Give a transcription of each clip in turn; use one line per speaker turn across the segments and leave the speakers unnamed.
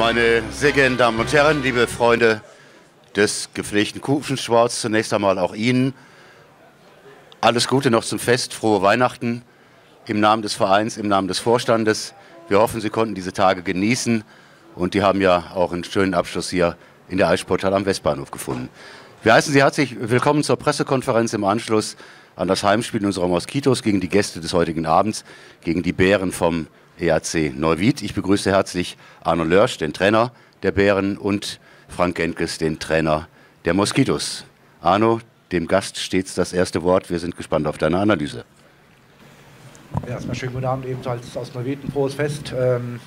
Meine sehr geehrten Damen und Herren, liebe Freunde des gepflegten Kufensports, zunächst einmal auch Ihnen alles Gute noch zum Fest, frohe Weihnachten im Namen des Vereins, im Namen des Vorstandes. Wir hoffen, Sie konnten diese Tage genießen und die haben ja auch einen schönen Abschluss hier in der Eichsportal am Westbahnhof gefunden. Wir heißen Sie herzlich willkommen zur Pressekonferenz im Anschluss an das Heimspiel unserer Moskitos gegen die Gäste des heutigen Abends, gegen die Bären vom EAC Neuwied. Ich begrüße herzlich Arno Lörsch, den Trainer der Bären, und Frank Genkes, den Trainer der Moskitos. Arno, dem Gast stets das erste Wort. Wir sind gespannt auf deine Analyse.
Ja, erstmal schönen guten Abend, ebenfalls aus Neuwied ein frohes Fest. Ähm,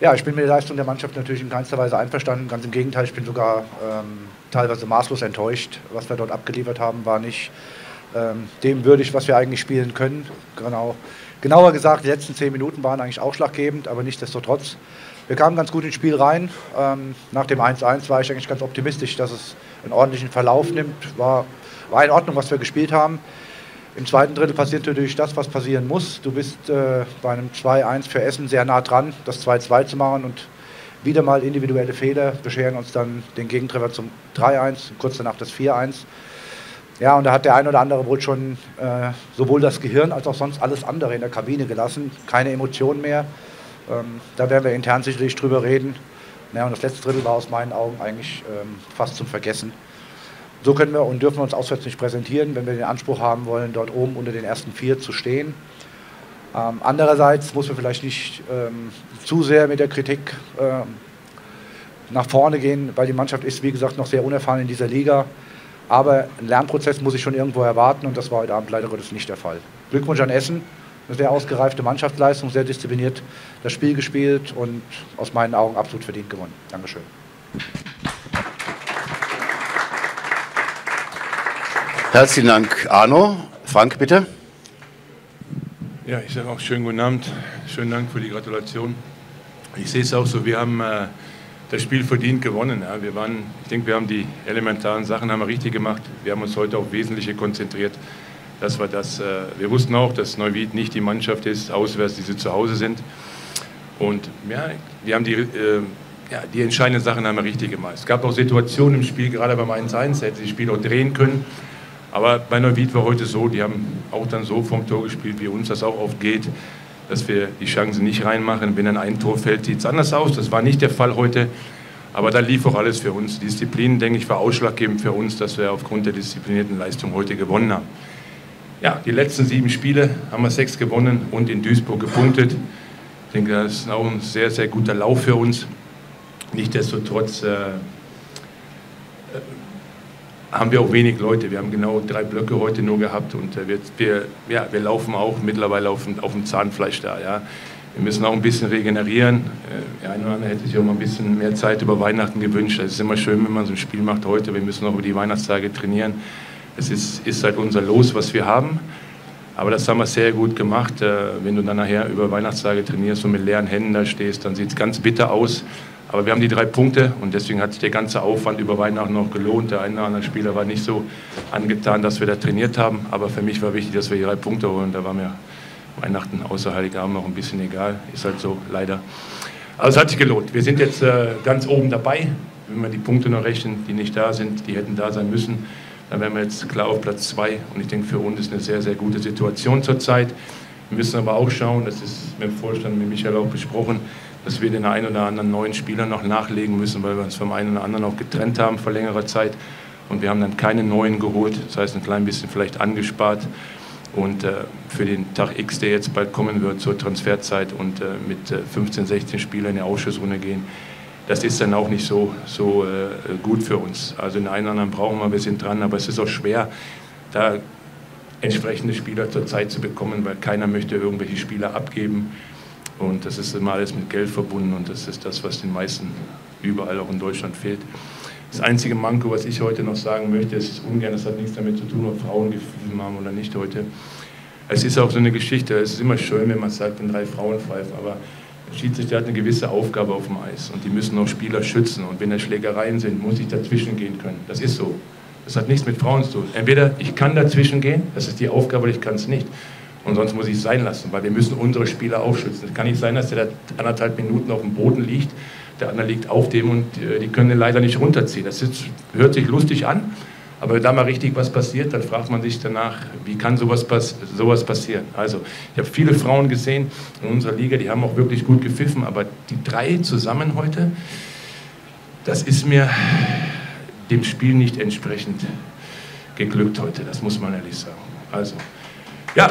ja, ich bin mit der Leistung der Mannschaft natürlich in keinster Weise einverstanden. Ganz im Gegenteil, ich bin sogar ähm, teilweise maßlos enttäuscht. Was wir dort abgeliefert haben, war nicht ähm, dem würdig, was wir eigentlich spielen können. Genau. Genauer gesagt, die letzten zehn Minuten waren eigentlich ausschlaggebend, aber nichtsdestotrotz. Wir kamen ganz gut ins Spiel rein. Ähm, nach dem 1-1 war ich eigentlich ganz optimistisch, dass es einen ordentlichen Verlauf nimmt. War, war in Ordnung, was wir gespielt haben. Im zweiten Drittel passiert natürlich das, was passieren muss. Du bist äh, bei einem 2-1 für Essen sehr nah dran, das 2-2 zu machen und wieder mal individuelle Fehler bescheren uns dann den Gegentreffer zum 3-1, kurz danach das 4-1. Ja, und da hat der ein oder andere wohl schon äh, sowohl das Gehirn als auch sonst alles andere in der Kabine gelassen. Keine Emotionen mehr. Ähm, da werden wir intern sicherlich drüber reden. Ja, und das letzte Drittel war aus meinen Augen eigentlich ähm, fast zum Vergessen. So können wir und dürfen wir uns auswärts nicht präsentieren, wenn wir den Anspruch haben wollen, dort oben unter den ersten vier zu stehen. Ähm, andererseits muss man vielleicht nicht ähm, zu sehr mit der Kritik ähm, nach vorne gehen, weil die Mannschaft ist, wie gesagt, noch sehr unerfahren in dieser Liga. Aber ein Lernprozess muss ich schon irgendwo erwarten und das war heute Abend leider Gottes nicht der Fall. Glückwunsch an Essen, eine sehr ausgereifte Mannschaftsleistung, sehr diszipliniert das Spiel gespielt und aus meinen Augen absolut verdient gewonnen. Dankeschön.
Herzlichen Dank, Arno. Frank, bitte.
Ja, ich sage auch schönen guten Abend. Schönen Dank für die Gratulation. Ich sehe es auch so, wir haben äh, das Spiel verdient gewonnen. Ja. Wir waren, ich denke, wir haben die elementaren Sachen haben wir richtig gemacht. Wir haben uns heute auf Wesentliche konzentriert. Das war das. Äh, wir wussten auch, dass Neuwied nicht die Mannschaft ist, auswärts, die sie zu Hause sind. Und ja, wir haben die, äh, ja, die entscheidenden Sachen haben wir richtig gemacht. Es gab auch Situationen im Spiel, gerade beim 1-1, hätte sich das Spiel auch drehen können. Aber bei Neuwied war heute so, die haben auch dann so vom Tor gespielt, wie uns das auch oft geht dass wir die Chancen nicht reinmachen. Wenn dann ein Tor fällt, sieht es anders aus. Das war nicht der Fall heute. Aber da lief auch alles für uns. Disziplin, denke ich, war ausschlaggebend für uns, dass wir aufgrund der disziplinierten Leistung heute gewonnen haben. Ja, die letzten sieben Spiele haben wir sechs gewonnen und in Duisburg gepunktet. Ich denke, das ist auch ein sehr, sehr guter Lauf für uns. Nichtsdestotrotz äh, haben wir auch wenig Leute. Wir haben genau drei Blöcke heute nur gehabt und äh, wir, wir, ja, wir laufen auch mittlerweile auf, auf dem Zahnfleisch da. Ja. Wir müssen auch ein bisschen regenerieren. Äh, der eine oder andere hätte sich auch mal ein bisschen mehr Zeit über Weihnachten gewünscht. Es ist immer schön, wenn man so ein Spiel macht heute. Wir müssen auch über die Weihnachtstage trainieren. Es ist, ist halt unser Los, was wir haben. Aber das haben wir sehr gut gemacht. Äh, wenn du dann nachher über Weihnachtstage trainierst und mit leeren Händen da stehst, dann sieht es ganz bitter aus. Aber wir haben die drei Punkte und deswegen hat sich der ganze Aufwand über Weihnachten noch gelohnt. Der eine oder andere Spieler war nicht so angetan, dass wir da trainiert haben. Aber für mich war wichtig, dass wir die drei Punkte holen. Da war mir Weihnachten außer Heiligabend noch ein bisschen egal. Ist halt so, leider. Aber es hat sich gelohnt. Wir sind jetzt äh, ganz oben dabei. Wenn wir die Punkte noch rechnen, die nicht da sind, die hätten da sein müssen, dann wären wir jetzt klar auf Platz zwei. Und ich denke, für uns ist eine sehr, sehr gute Situation zurzeit. Wir müssen aber auch schauen, das ist mit dem Vorstand, mit Michael auch besprochen, dass wir den einen oder anderen neuen Spieler noch nachlegen müssen, weil wir uns vom einen oder anderen auch getrennt haben vor längerer Zeit. Und wir haben dann keine neuen geholt, das heißt ein klein bisschen vielleicht angespart. Und äh, für den Tag X, der jetzt bald kommen wird, zur Transferzeit und äh, mit äh, 15, 16 Spielern in die Ausschussrunde gehen, das ist dann auch nicht so, so äh, gut für uns. Also den einen oder anderen brauchen wir, wir sind dran, aber es ist auch schwer, da entsprechende Spieler zur Zeit zu bekommen, weil keiner möchte irgendwelche Spieler abgeben. Und das ist immer alles mit Geld verbunden und das ist das, was den meisten überall auch in Deutschland fehlt. Das einzige Manko, was ich heute noch sagen möchte, es ist ungern, das hat nichts damit zu tun, ob Frauen Gefühle haben oder nicht heute. Es ist auch so eine Geschichte, es ist immer schön, wenn man sagt, wenn drei Frauen pfeifen, aber der Schiedsrichter hat eine gewisse Aufgabe auf dem Eis und die müssen auch Spieler schützen und wenn da Schlägereien sind, muss ich dazwischen gehen können. Das ist so. Das hat nichts mit Frauen zu tun. Entweder ich kann dazwischen gehen, das ist die Aufgabe, oder ich kann es nicht. Und sonst muss ich es sein lassen, weil wir müssen unsere Spieler auch schützen. Es kann nicht sein, dass der da anderthalb Minuten auf dem Boden liegt, der andere liegt auf dem und die können den leider nicht runterziehen. Das ist, hört sich lustig an, aber wenn da mal richtig was passiert, dann fragt man sich danach, wie kann sowas, pass sowas passieren. Also ich habe viele Frauen gesehen in unserer Liga, die haben auch wirklich gut gepfiffen, aber die drei zusammen heute, das ist mir dem Spiel nicht entsprechend geglückt heute, das muss man ehrlich sagen. Also, ja.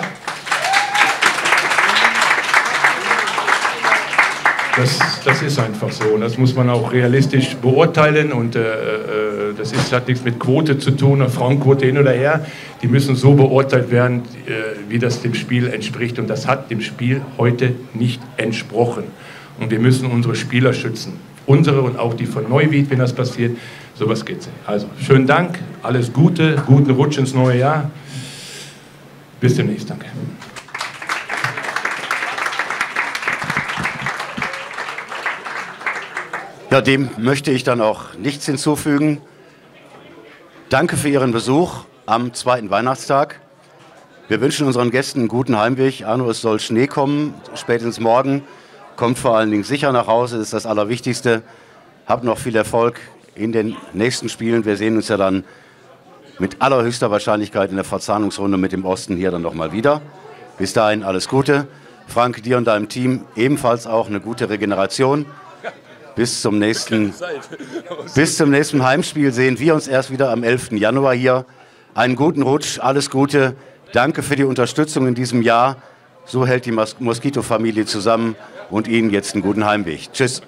Das, das ist einfach so. Das muss man auch realistisch beurteilen und äh, äh, das ist, hat nichts mit Quote zu tun, Frauenquote hin oder her. Die müssen so beurteilt werden, äh, wie das dem Spiel entspricht und das hat dem Spiel heute nicht entsprochen. Und wir müssen unsere Spieler schützen. Unsere und auch die von Neuwied, wenn das passiert. Sowas geht's. Also, schönen Dank, alles Gute, guten Rutsch ins neue Jahr. Bis demnächst, danke.
Ja, dem möchte ich dann auch nichts hinzufügen. Danke für Ihren Besuch am zweiten Weihnachtstag. Wir wünschen unseren Gästen einen guten Heimweg. Arno, es soll Schnee kommen, spätestens morgen. Kommt vor allen Dingen sicher nach Hause, das ist das Allerwichtigste. Habt noch viel Erfolg in den nächsten Spielen. Wir sehen uns ja dann mit allerhöchster Wahrscheinlichkeit in der Verzahnungsrunde mit dem Osten hier dann nochmal wieder. Bis dahin alles Gute. Frank, dir und deinem Team ebenfalls auch eine gute Regeneration bis zum nächsten, bis zum nächsten Heimspiel sehen wir uns erst wieder am 11. Januar hier. Einen guten Rutsch, alles Gute. Danke für die Unterstützung in diesem Jahr. So hält die Moskito-Familie zusammen und Ihnen jetzt einen guten Heimweg. Tschüss.